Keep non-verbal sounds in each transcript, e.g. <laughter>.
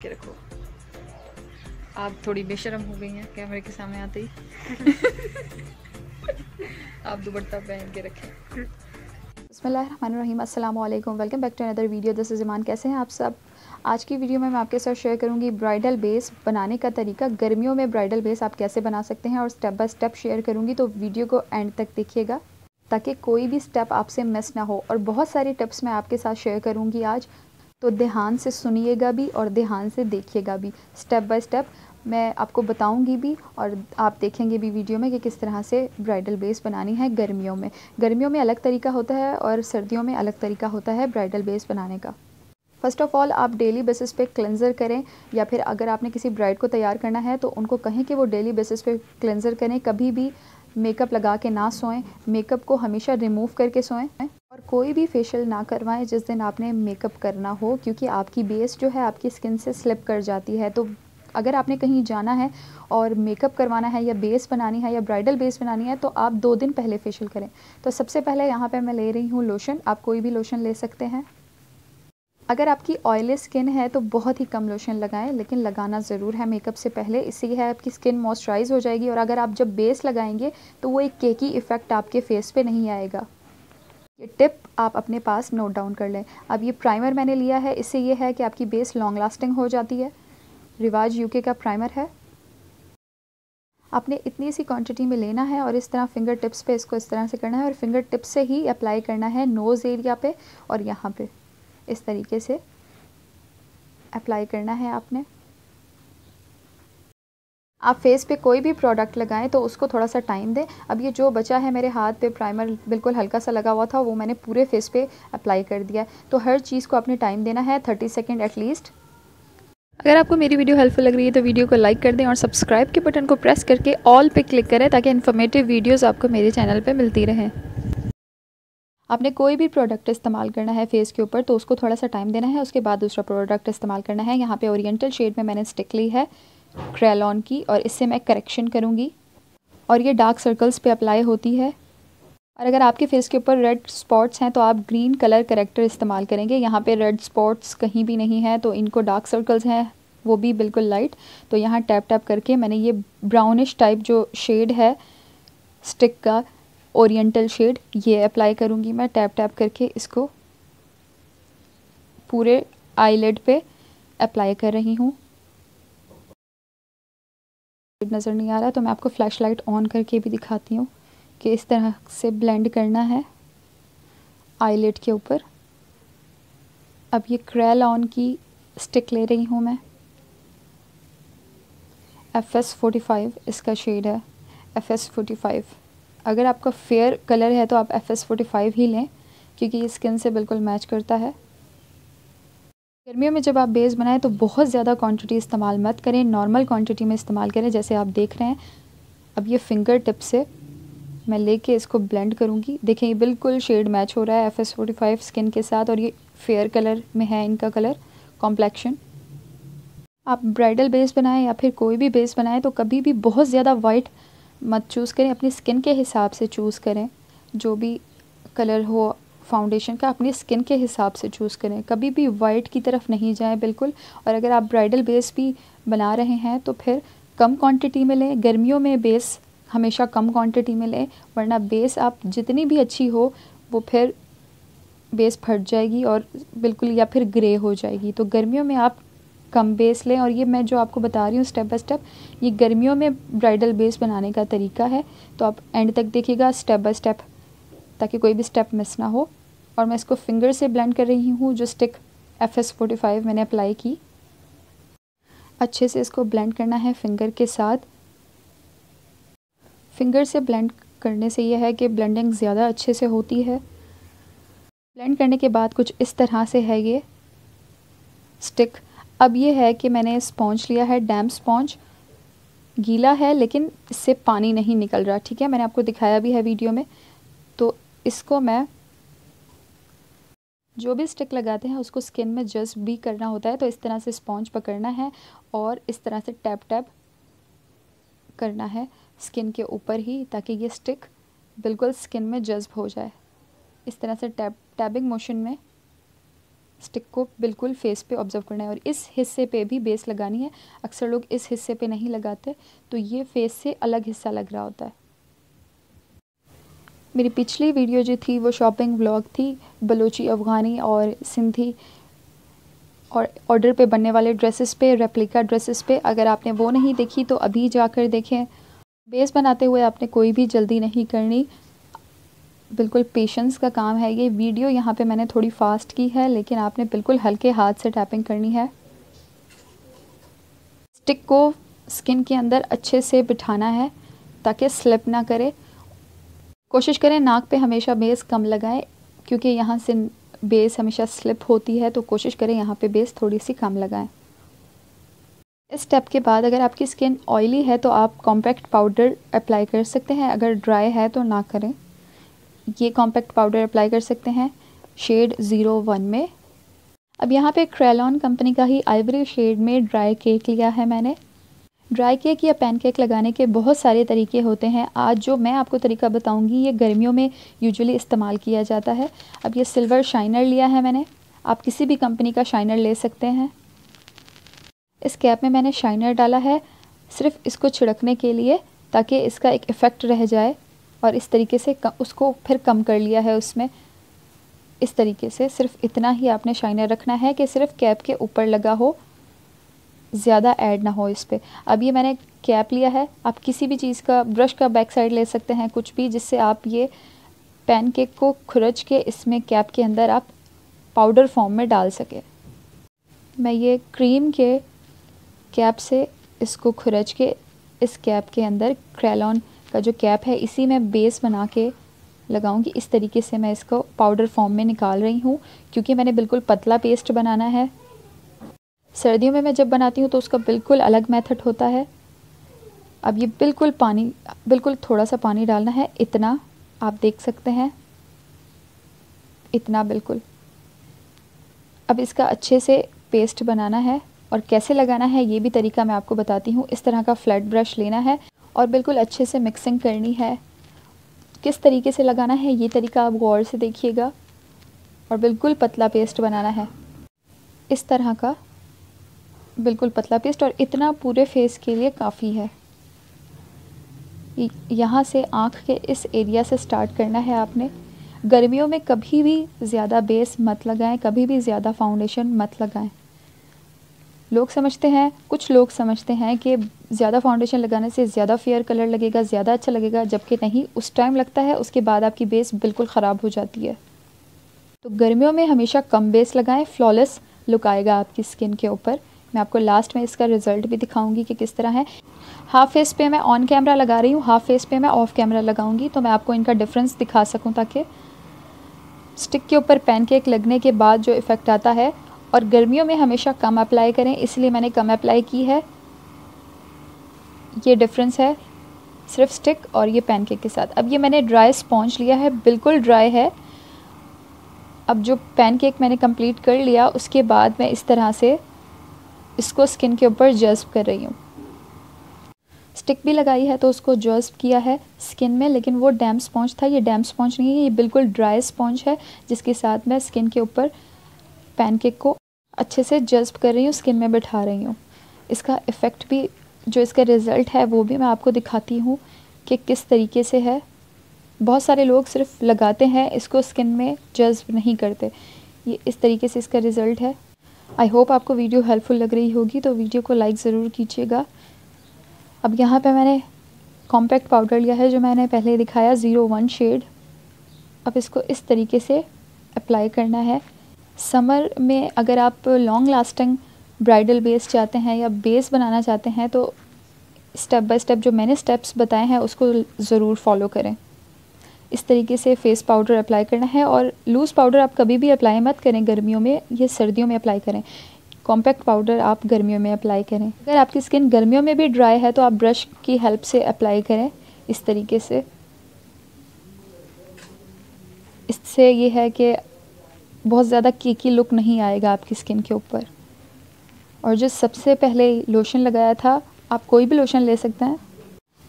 के रखो। आप थोड़ी बेशरम हो गई हैं कैमरे के सामने आते ही। <laughs> आप दुपट्टा पहन के रखें। बसमीम अल्लाम welcome back to another video this is Iman कैसे हैं आप सब? आज की वीडियो में मैं आपके साथ शेयर करूँगी ब्राइडल बेस बनाने का तरीका। गर्मियों में ब्राइडल बेस आप कैसे बना सकते हैं और स्टेप बाय स्टेप शेयर करूँगी तो वीडियो को एंड तक देखिएगा ताकि कोई भी स्टेप आपसे मिस ना हो। और बहुत सारी टिप्स मैं आपके साथ शेयर करूँगी आज तो ध्यान से सुनिएगा भी और ध्यान से देखिएगा भी। स्टेप बाय स्टेप मैं आपको बताऊँगी भी और आप देखेंगे भी वीडियो में कि किस तरह से ब्राइडल बेस बनानी है गर्मियों में। गर्मियों में अलग तरीका होता है और सर्दियों में अलग तरीका होता है ब्राइडल बेस बनाने का। फ़र्स्ट ऑफ़ ऑल आप डेली बेसिस पे क्लेंज़र करें या फिर अगर आपने किसी ब्राइड को तैयार करना है तो उनको कहें कि वो डेली बेसिस पे क्लेंज़र करें। कभी भी मेकअप लगा के ना सोएँ, मेकअप को हमेशा रिमूव करके सोएँ और कोई भी फेशियल ना करवाएँ जिस दिन आपने मेकअप करना हो, क्योंकि आपकी बेस जो है आपकी स्किन से स्लिप कर जाती है। तो अगर आपने कहीं जाना है और मेकअप करवाना है या बेस बनानी है या ब्राइडल बेस बनानी है तो आप दो दिन पहले फेशियल करें। तो सबसे पहले यहाँ पर मैं ले रही हूँ लोशन आप कोई भी लोशन ले सकते हैं। अगर आपकी ऑयली स्किन है तो बहुत ही कम लोशन लगाएँ, लेकिन लगाना ज़रूर है मेकअप से पहले। इससे है आपकी स्किन मॉइस्चराइज हो जाएगी और अगर आप जब बेस लगाएँगे तो वो एक केकी इफ़ेक्ट आपके फेस पे नहीं आएगा। ये टिप आप अपने पास नोट डाउन कर लें। अब ये प्राइमर मैंने लिया है, इससे ये है कि आपकी बेस लॉन्ग लास्टिंग हो जाती है। रिवाज यूके का प्राइमर है। आपने इतनी सी क्वांटिटी में लेना है और इस तरह फिंगर टिप्स पे इसको इस तरह से करना है और फिंगर टिप्स से ही अप्लाई करना है नोज़ एरिया पे और यहाँ पे। इस तरीके से अप्लाई करना है आपने। आप फेस पे कोई भी प्रोडक्ट लगाएँ तो उसको थोड़ा सा टाइम दें। अब ये जो बचा है मेरे हाथ पे प्राइमर बिल्कुल हल्का सा लगा हुआ था, वो मैंने पूरे फेस पे अप्लाई कर दिया तो हर चीज़ को आपने टाइम देना है थर्टी सेकेंड एटलीस्ट अगर आपको मेरी वीडियो हेल्पफुल लग रही है तो वीडियो को लाइक कर दें और सब्सक्राइब के बटन को प्रेस करके ऑल पे क्लिक करें ताकि इन्फॉर्मेटिव वीडियोज़ आपको मेरे चैनल पर मिलती रहें। आपने कोई भी प्रोडक्ट इस्तेमाल करना है फेस के ऊपर तो उसको थोड़ा सा टाइम देना है, उसके बाद दूसरा प्रोडक्ट इस्तेमाल करना है। यहाँ पे ओरिएंटल शेड में मैंने स्टिक ली है क्रेलॉन की, और इससे मैं करेक्शन करूँगी। और ये डार्क सर्कल्स पे अप्लाई होती है। और अगर आपके फेस के ऊपर रेड स्पॉट्स हैं तो आप ग्रीन कलर करेक्टर इस्तेमाल करेंगे। यहाँ पे रेड स्पॉट्स कहीं भी नहीं है तो इनको डार्क सर्कल्स हैं, वो भी बिल्कुल लाइट तो यहाँ टैप टैप करके मैंने ये ब्राउनिश टाइप जो शेड है स्टिक का ओरिएंटल शेड ये अप्लाई करूँगी मैं टैप टैप करके इसको पूरे आईलेट पे अप्लाई कर रही हूँ। नज़र नहीं आ रहा तो मैं आपको फ्लैश लाइट ऑन करके भी दिखाती हूँ कि इस तरह से ब्लेंड करना है आईलेट के ऊपर। अब ये क्रैल ऑन की स्टिक ले रही हूँ मैं। एफ़ एस फोर्टी फाइव इसका शेड है। एफ़ एस फोर्टी फाइव अगर आपका फेयर कलर है तो आप एफ़ एस फोर्टी फाइव ही लें, क्योंकि ये स्किन से बिल्कुल मैच करता है। गर्मियों में जब आप बेस बनाएँ तो बहुत ज़्यादा क्वांटिटी इस्तेमाल मत करें नॉर्मल क्वांटिटी में इस्तेमाल करें, जैसे आप देख रहे हैं। अब ये फिंगर टिप से मैं लेके इसको ब्लेंड करूँगी। देखें, ये बिल्कुल शेड मैच हो रहा है F S forty five skin के साथ और ये फेयर कलर में है इनका कलर कॉम्प्लेक्शन आप ब्राइडल बेस बनाएँ या फिर कोई भी बेस बनाएँ तो कभी भी बहुत ज़्यादा वाइट मत चूज़ करें, अपनी स्किन के हिसाब से चूज़ करें। जो भी कलर हो फाउंडेशन का, अपनी स्किन के हिसाब से चूज़ करें। कभी भी वाइट की तरफ़ नहीं जाएँ, बिल्कुल। और अगर आप ब्राइडल बेस भी बना रहे हैं तो फिर कम क्वांटिटी में लें। गर्मियों में बेस हमेशा कम क्वांटिटी में लें, वरना बेस आप जितनी भी अच्छी हो, वो फिर बेस फट जाएगी और बिल्कुल या फिर ग्रे हो जाएगी। तो गर्मियों में आप कम बेस लें। और ये मैं जो आपको बता रही हूँ स्टेप बाय स्टेप ये गर्मियों में ब्राइडल बेस बनाने का तरीका है। तो आप एंड तक देखिएगा स्टेप बाय स्टेप ताकि कोई भी स्टेप मिस ना हो। और मैं इसको फिंगर से ब्लेंड कर रही हूँ, जो stick F S forty five मैंने अप्लाई की। अच्छे से इसको ब्लेंड करना है फिंगर के साथ। फिंगर से ब्लेंड करने से यह है कि ब्लेंडिंग ज़्यादा अच्छे से होती है। ब्लेंड करने के बाद कुछ इस तरह से है ये। स्टिक अब ये है कि मैंने स्पॉन्ज लिया है डैम स्पॉन्ज गीला है, लेकिन इससे पानी नहीं निकल रहा, ठीक है? मैंने आपको दिखाया भी है वीडियो में। तो इसको मैं, जो भी स्टिक लगाते हैं, उसको स्किन में जस्ट भी करना होता है तो इस तरह से स्पॉन्ज पकड़ना है और इस तरह से टैप टैप करना है स्किन के ऊपर ही, ताकि ये स्टिक बिल्कुल स्किन में जज्ब हो जाए। इस तरह से टैप टैबिंग मोशन में स्टिक को बिल्कुल फेस पे ऑब्ज़र्व करना है और इस हिस्से पे भी बेस लगानी है। अक्सर लोग इस हिस्से पे नहीं लगाते तो ये फेस से अलग हिस्सा लग रहा होता है। मेरी पिछली वीडियो जो थी, वो शॉपिंग व्लॉग थी, बलोची अफ़गानी और सिंधी और ऑर्डर पे बनने वाले ड्रेसेस पे रेप्लिका ड्रेसेस पे। अगर आपने वो नहीं देखी तो अभी जाकर देखें। बेस बनाते हुए आपने कोई भी जल्दी नहीं करनी। बिल्कुल पेशेंस का काम है ये। वीडियो यहाँ पे मैंने थोड़ी फास्ट की है, लेकिन आपने बिल्कुल हल्के हाथ से टैपिंग करनी है। स्टिक को स्किन के अंदर अच्छे से बिठाना है, ताकि स्लिप ना करे। कोशिश करें नाक पे हमेशा बेस कम लगाएँ, क्योंकि यहाँ से बेस हमेशा स्लिप होती है तो कोशिश करें यहाँ पे बेस थोड़ी सी कम लगाएँ। इस स्टेप के बाद अगर आपकी स्किन ऑयली है तो आप कॉम्पैक्ट पाउडर अप्लाई कर सकते हैं। अगर ड्राई है तो ना करें। ये कॉम्पैक्ट पाउडर अप्लाई कर सकते हैं शेड ज़ीरो वन में। अब यहाँ पे क्रेलॉन कंपनी का ही आइवरी शेड में ड्राई केक लिया है मैंने। ड्राई केक या पैनकेक लगाने के बहुत सारे तरीके होते हैं। आज जो मैं आपको तरीका बताऊँगी, ये गर्मियों में यूजुअली इस्तेमाल किया जाता है। अब ये सिल्वर शाइनर लिया है मैंने। आप किसी भी कंपनी का शाइनर ले सकते हैं। इस कैप में मैंने शाइनर डाला है, सिर्फ़ इसको छिड़कने के लिए, ताकि इसका एक इफ़ेक्ट रह जाए। और इस तरीके से उसको फिर कम कर लिया है उसमें। इस तरीके से सिर्फ़ इतना ही आपने शाइनर रखना है कि सिर्फ़ कैप के ऊपर लगा हो, ज़्यादा ऐड ना हो इस पर अब ये मैंने कैप लिया है, आप किसी भी चीज़ का, ब्रश का बैक साइड ले सकते हैं कुछ भी, जिससे आप ये पैन केक को खुरच के इसमें कैप के अंदर आप पाउडर फॉर्म में डाल सके। मैं ये क्रीम के कैप से इसको खुरच के इस कैप के अंदर, क्रेलॉन का जो कैप है, इसी में बेस बना के लगाऊँगी इस तरीके से मैं इसको पाउडर फॉर्म में निकाल रही हूँ, क्योंकि मैंने बिल्कुल पतला पेस्ट बनाना है। सर्दियों में मैं जब बनाती हूँ तो उसका बिल्कुल अलग मेथड होता है। अब ये बिल्कुल पानी, बिल्कुल थोड़ा सा पानी डालना है, इतना आप देख सकते हैं। इतना बिल्कुल। अब इसका अच्छे से पेस्ट बनाना है, और कैसे लगाना है, ये भी तरीका मैं आपको बताती हूँ। इस तरह का फ्लैट ब्रश लेना है और बिल्कुल अच्छे से मिक्सिंग करनी है। किस तरीके से लगाना है, ये तरीका आप गौर से देखिएगा। और बिल्कुल पतला पेस्ट बनाना है। इस तरह का बिल्कुल पतला पेस्ट और इतना पूरे फेस के लिए काफ़ी है। यहाँ से आँख के इस एरिया से स्टार्ट करना है आपने। गर्मियों में कभी भी ज़्यादा बेस मत लगाएँ, कभी भी ज़्यादा फाउंडेशन मत लगाएँ। लोग समझते हैं, कुछ लोग समझते हैं कि ज़्यादा फाउंडेशन लगाने से ज़्यादा फेयर कलर लगेगा, ज़्यादा अच्छा लगेगा, जबकि नहीं, उस टाइम लगता है, उसके बाद आपकी बेस बिल्कुल ख़राब हो जाती है। तो गर्मियों में हमेशा कम बेस लगाएँ फ्लॉलेस लुक आएगा आपकी स्किन के ऊपर। मैं आपको लास्ट में इसका रिज़ल्ट भी दिखाऊँगी कि किस तरह है। हाफ़ फेस पे मैं ऑन कैमरा लगा रही हूँ हाफ़ फेस पे मैं ऑफ़ कैमरा लगाऊँगी तो मैं आपको इनका डिफरेंस दिखा सकूँ ताकि स्टिक के ऊपर पैनकेक लगने के बाद जो इफ़ेक्ट आता है, और गर्मियों में हमेशा कम अप्लाई करें, इसलिए मैंने कम अप्लाई की है। ये डिफरेंस है सिर्फ़ स्टिक और ये पैनकेक के साथ। अब ये मैंने ड्राई स्पॉन्ज लिया है, बिल्कुल ड्राई है। अब जो पैनकेक मैंने कंप्लीट कर लिया, उसके बाद मैं इस तरह से इसको स्किन के ऊपर जज्ब कर रही हूँ। स्टिक भी लगाई है तो उसको जज्ब किया है स्किन में, लेकिन वो डैम स्पॉन्ज था। ये डैम स्पॉन्ज नहीं है, ये बिल्कुल ड्राई स्पॉन्ज है, जिसके साथ मैं स्किन के ऊपर पैनकेक को अच्छे से जज्ब कर रही हूँ स्किन में बिठा रही हूँ। इसका इफ़ेक्ट भी जो इसका रिज़ल्ट है, वो भी मैं आपको दिखाती हूँ कि किस तरीके से है। बहुत सारे लोग सिर्फ़ लगाते हैं, इसको स्किन में जज्ब नहीं करते। ये इस तरीके से इसका रिज़ल्ट है। आई होप आपको वीडियो हेल्पफुल लग रही होगी तो वीडियो को लाइक ज़रूर कीजिएगा। अब यहाँ पे मैंने कॉम्पैक्ट पाउडर लिया है, जो मैंने पहले दिखाया ज़ीरो वन शेड अब इसको इस तरीके से अप्लाई करना है। समर में अगर आप लॉन्ग लास्टिंग ब्राइडल बेस चाहते हैं या बेस बनाना चाहते हैं तो स्टेप बाय स्टेप जो मैंने स्टेप्स बताए हैं, उसको ज़रूर फॉलो करें। इस तरीके से फेस पाउडर अप्लाई करना है और लूज़ पाउडर आप कभी भी अप्लाई मत करें गर्मियों में ये सर्दियों में अप्लाई करें। कॉम्पैक्ट पाउडर आप गर्मियों में अप्लाई करें। अगर आपकी स्किन गर्मियों में भी ड्राई है तो आप ब्रश की हेल्प से अप्लाई करें। इस तरीके से। इससे ये है कि बहुत ज़्यादा केकी लुक नहीं आएगा आपकी स्किन के ऊपर। और जो सबसे पहले लोशन लगाया था, आप कोई भी लोशन ले सकते हैं।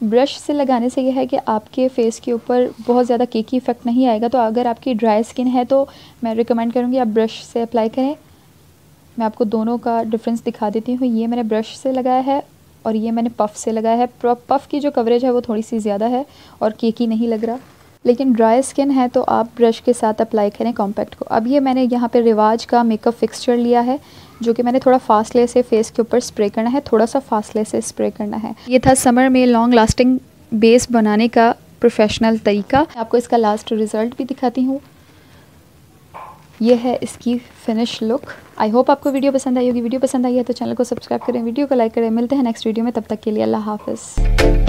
ब्रश से लगाने से यह है कि आपके फेस के ऊपर बहुत ज़्यादा केकी इफ़ेक्ट नहीं आएगा। तो अगर आपकी ड्राई स्किन है तो मैं रिकमेंड करूँगी आप ब्रश से अप्लाई करें। मैं आपको दोनों का डिफरेंस दिखा देती हूँ। ये मैंने ब्रश से लगाया है और ये मैंने पफ़ से लगाया है। पफ़ की जो कवरेज है, वो थोड़ी सी ज़्यादा है और केकी नहीं लग रहा। लेकिन ड्राई स्किन है तो आप ब्रश के साथ अप्लाई करें कॉम्पैक्ट को। अब ये मैंने यहाँ पे रिवाज का मेकअप फिक्सचर लिया है। जो कि मैंने थोड़ा फासले से फेस के ऊपर स्प्रे करना है, थोड़ा सा फासले से स्प्रे करना है। ये था समर में लॉन्ग लास्टिंग बेस बनाने का प्रोफेशनल तरीका। आपको इसका लास्ट रिज़ल्ट भी दिखाती हूँ। ये है इसकी फिनिश लुक आई होप आपको वीडियो पसंद आई होगी। वीडियो पसंद आई है तो चैनल को सब्सक्राइब करें वीडियो को लाइक करें। मिलते हैं नेक्स्ट वीडियो में। तब तक के लिए अल्लाह हाफिज़।